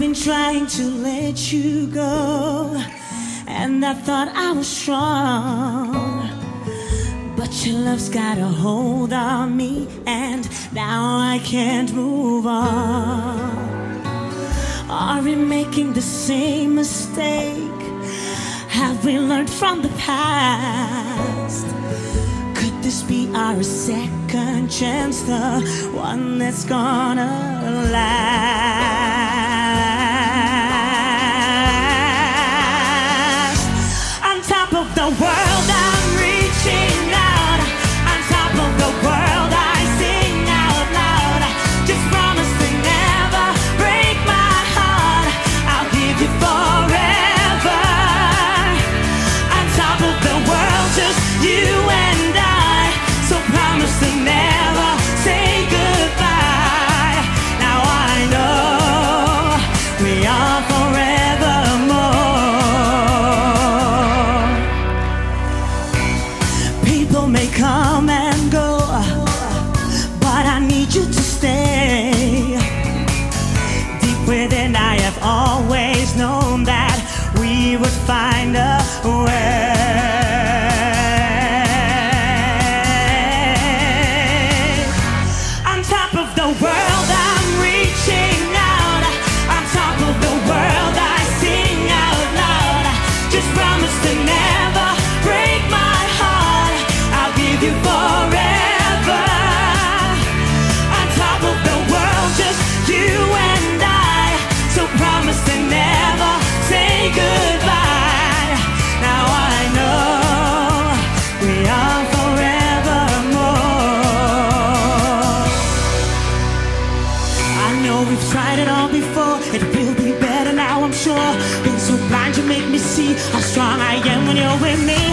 been trying to let you go, and I thought I was strong. But your love's got a hold on me, and now I can't move on. Are we making the same mistake? Have we learned from the past? Could this be our second chance, the one that's gonna last? Top Just promise to never know we've tried it all before. It will be better now, I'm sure. Been so blind, you make me see how strong I am when you're with me.